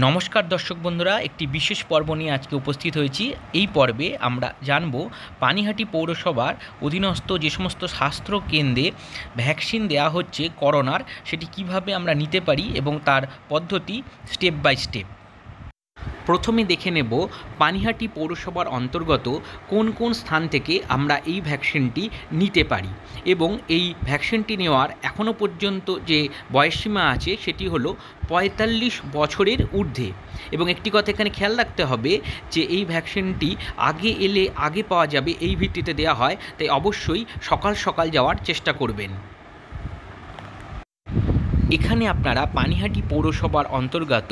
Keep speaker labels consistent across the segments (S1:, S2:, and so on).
S1: নমস্কার দর্শক বন্ধুরা, একটি বিশেষ পর্ব নিয়ে আজকে উপস্থিত হয়েছি। এই পর্বে আমরা জানব পানিহাটি পৌরসভার অধীনস্থ যে সমস্ত স্বাস্থ্য কেন্দ্রে ভ্যাকসিন দেয়া হচ্ছে করোনার, সেটি কীভাবে আমরা নিতে পারি এবং তার পদ্ধতি স্টেপ বাই স্টেপ প্রথমে দেখে নেব পানিহাটি পৌরসভার অন্তর্গত কোন কোন স্থান থেকে আমরা এই ভ্যাকসিনটি নিতে পারি। এবং এই ভ্যাকসিনটি নেওয়ার এখনও পর্যন্ত যে বয়সসীমা আছে সেটি হলো পঁয়তাল্লিশ বছরের ঊর্ধ্বে। এবং একটি কথা এখানে খেয়াল রাখতে হবে যে এই ভ্যাকসিনটি আগে এলে আগে পাওয়া যাবে এই ভিত্তিতে দেওয়া হয়, তাই অবশ্যই সকাল সকাল যাওয়ার চেষ্টা করবেন। এখানে আপনারা পানিহাটি পৌরসভার অন্তর্গত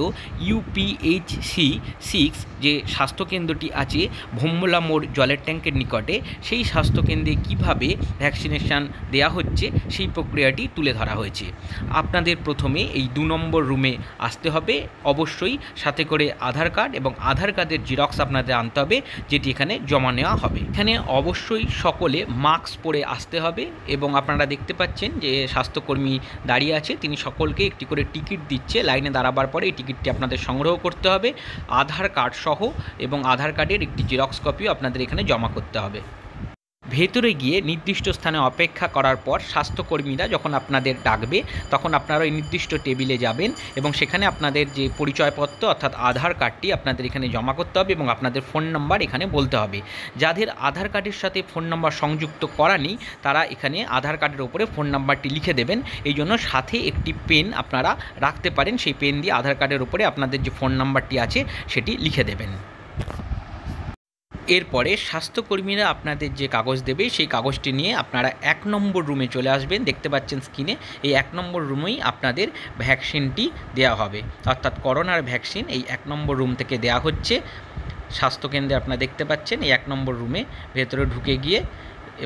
S1: ইউপিএইচসি সিক্স যে স্বাস্থ্যকেন্দ্রটি আছে ভোম্বলা মোড় জলের ট্যাঙ্কের নিকটে, সেই স্বাস্থ্যকেন্দ্রে কীভাবে ভ্যাকসিনেশান দেওয়া হচ্ছে সেই প্রক্রিয়াটি তুলে ধরা হয়েছে। আপনাদের প্রথমে এই দু নম্বর রুমে আসতে হবে। অবশ্যই সাথে করে আধার কার্ড এবং আধার কার্ডের জিরক্স আপনাদের আনতে হবে, যেটি এখানে জমা নেওয়া হবে। এখানে অবশ্যই সকলে মাস্ক পরে আসতে হবে এবং আপনারা দেখতে পাচ্ছেন যে স্বাস্থ্যকর্মী দাঁড়িয়ে আছে, তিনি সকলকে একটি করে টিকিট দিচ্ছে, লাইনে দাঁড়াবার পরে এই টিকিটটি আপনাদের সংগ্রহ করতে হবে। আধার কার্ড সহ এবং আধার কার্ডের একটি জেরক্স কপিও আপনাদের এখানে জমা করতে হবে। ভেতরে গিয়ে নির্দিষ্ট স্থানে অপেক্ষা করার পর স্বাস্থ্যকর্মীরা যখন আপনাদের ডাকবে, তখন আপনারা ওই নির্দিষ্ট টেবিলে যাবেন এবং সেখানে আপনাদের যে পরিচয়পত্র অর্থাৎ আধার কার্ডটি আপনাদের এখানে জমা করতে হবে এবং আপনাদের ফোন নাম্বার এখানে বলতে হবে। যাদের আধার কার্ডের সাথে ফোন নাম্বার সংযুক্ত করা নেই, তারা এখানে আধার কার্ডের ওপরে ফোন নাম্বারটি লিখে দেবেন। এই জন্য সাথে একটি পেন আপনারা রাখতে পারেন, সেই পেন দিয়ে আধার কার্ডের ওপরে আপনাদের যে ফোন নাম্বারটি আছে, সেটি লিখে দেবেন। এরপরে স্বাস্থ্যকর্মীরা আপনাদের যে কাগজ দেবে, সেই কাগজটি নিয়ে আপনারা এক নম্বর রুমে চলে আসবেন। দেখতে পাচ্ছেন স্ক্রিনে, এই এক নম্বর রুমেই আপনাদের ভ্যাকসিনটি দেওয়া হবে। অর্থাৎ করোনার ভ্যাকসিন এই এক নম্বর রুম থেকে দেওয়া হচ্ছে। স্বাস্থ্যকেন্দ্রে আপনারা দেখতে পাচ্ছেন, এই এক নম্বর রুমে ভেতরে ঢুকে গিয়ে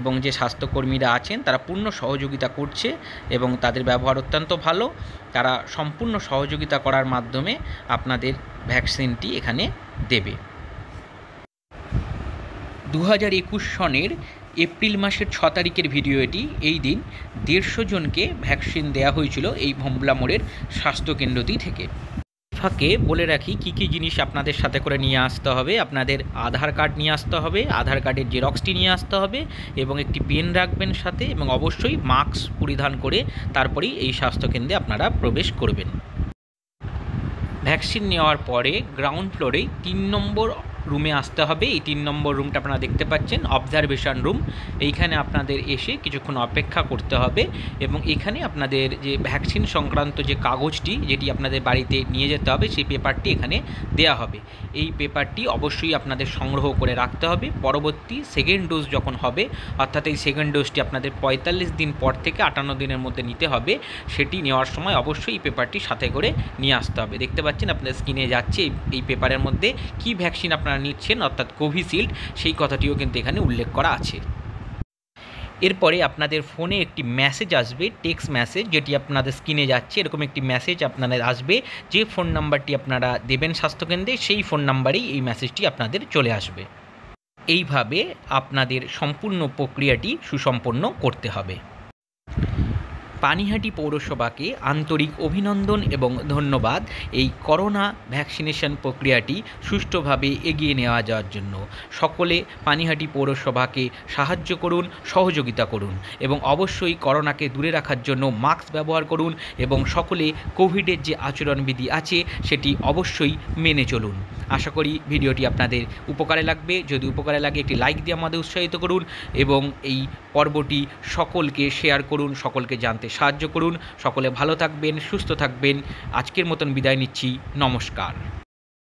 S1: এবং যে স্বাস্থ্যকর্মীরা আছেন, তারা পূর্ণ সহযোগিতা করছে এবং তাদের ব্যবহার অত্যন্ত ভালো। তারা সম্পূর্ণ সহযোগিতা করার মাধ্যমে আপনাদের ভ্যাকসিনটি এখানে দেবে। দু হাজার একুশ সনের এপ্রিল মাসের ছ তারিখের ভিডিও এটি। এই দিন দেড়শো জনকে ভ্যাকসিন দেওয়া হয়েছিল এই ভোমলা মোড়ের স্বাস্থ্যকেন্দ্রটি থেকে। ফাঁকে বলে রাখি, কী কী জিনিস আপনাদের সাথে করে নিয়ে আসতে হবে? আপনাদের আধার কার্ড নিয়ে আসতে হবে, আধার কার্ডের জেরক্সটি নিয়ে আসতে হবে এবং একটি পেন রাখবেন সাথে এবং অবশ্যই মাস্ক পরিধান করে তারপরেই এই স্বাস্থ্যকেন্দ্রে আপনারা প্রবেশ করবেন। ভ্যাকসিন নেওয়ার পরে গ্রাউন্ড ফ্লোরে তিন নম্বর রুমে আসতে হবে। এই তিন নম্বর রুমটা আপনারা দেখতে পাচ্ছেন অবজারভেশন রুম এইখানে আপনাদের এসে কিছুক্ষণ অপেক্ষা করতে হবে এবং এখানে আপনাদের যে ভ্যাকসিন সংক্রান্ত যে কাগজটি, যেটি আপনাদের বাড়িতে নিয়ে যেতে হবে, সেই পেপারটি এখানে দেয়া হবে। এই পেপারটি অবশ্যই আপনাদের সংগ্রহ করে রাখতে হবে। পরবর্তী সেকেন্ড ডোজ যখন হবে, অর্থাৎ এই সেকেন্ড ডোজটি আপনাদের পঁয়তাল্লিশ দিন পর থেকে আটান্ন দিনের মধ্যে নিতে হবে, সেটি নেওয়ার সময় অবশ্যই এই পেপারটি সাথে করে নিয়ে আসতে হবে। দেখতে পাচ্ছেন, আপনাদের স্ক্রিনে যাচ্ছে এই পেপারের মধ্যে। কি ভ্যাকসিন আপনারা নিচ্ছেন, অর্থাৎ কোভিশিল্ড, সেই কথাটিও কিন্তু এখানে উল্লেখ করা আছে। এরপরে আপনাদের ফোনে একটি মেসেজ আসবে টেক্সট মেসেজ যেটি আপনাদের স্ক্রিনে যাচ্ছে। এরকম একটি মেসেজ আপনাদের আসবে, যে ফোন নাম্বারটি আপনারা দেবেন স্বাস্থ্যকেন্দ্রে, সেই ফোন নাম্বারেই এই মেসেজটি আপনাদের চলে আসবে। এইভাবে আপনাদের সম্পূর্ণ প্রক্রিয়াটি সুসম্পন্ন করতে হবে। পানিহাটি পৌরসভাকে আন্তরিক অভিনন্দন এবং ধন্যবাদ। এই করোনা ভ্যাকসিনেশন প্রক্রিয়াটি সুষ্ঠুভাবে এগিয়ে নেওয়া যাওয়ার জন্য সকলে পানিহাটি পৌরসভাকে সাহায্য করুন, সহযোগিতা করুন এবং অবশ্যই করোনাকে দূরে রাখার জন্য মাস্ক ব্যবহার করুন এবং সকলে কোভিডের যে আচরণবিধি আছে সেটি অবশ্যই মেনে চলুন। আশা করি ভিডিওটি আপনাদের উপকারে লাগবে। যদি উপকারে লাগে, একটি লাইক দিয়ে আমাদের উৎসাহিত করুন এবং এই পর্বটি সকলকে শেয়ার করুন, সকলকে জানতে সাহায্য করুন। সকলে ভালো থাকবেন, সুস্থ থাকবেন। আজকের মতন বিদায় নিচ্ছি। নমস্কার।